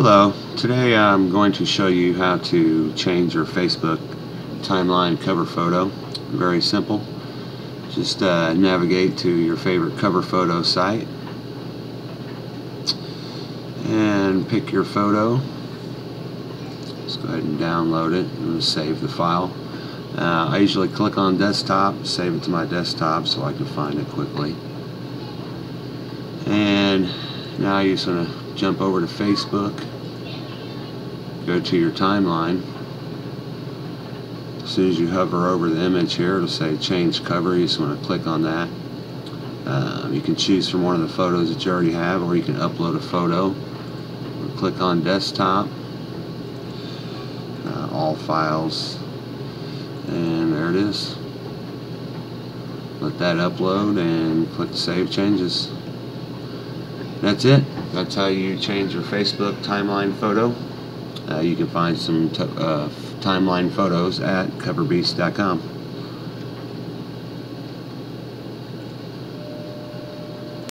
Hello, today I'm going to show you how to change your Facebook timeline cover photo. Very simple. Just uh, navigate to your favorite cover photo site and pick your photo. Let's go ahead and download it and save the file. Uh, I usually click on desktop, save it to my desktop so I can find it quickly. And now you're just going to jump over to Facebook, go to your timeline. As soon as you hover over the image here, it'll say change cover. You just want to click on that. Uh, you can choose from one of the photos that you already have, or you can upload a photo. Click on desktop, uh, all files, and there it is. Let that upload and click Save Changes. That's it. That's how you change your Facebook timeline photo. Uh, you can find some uh, timeline photos at coverbeast.com.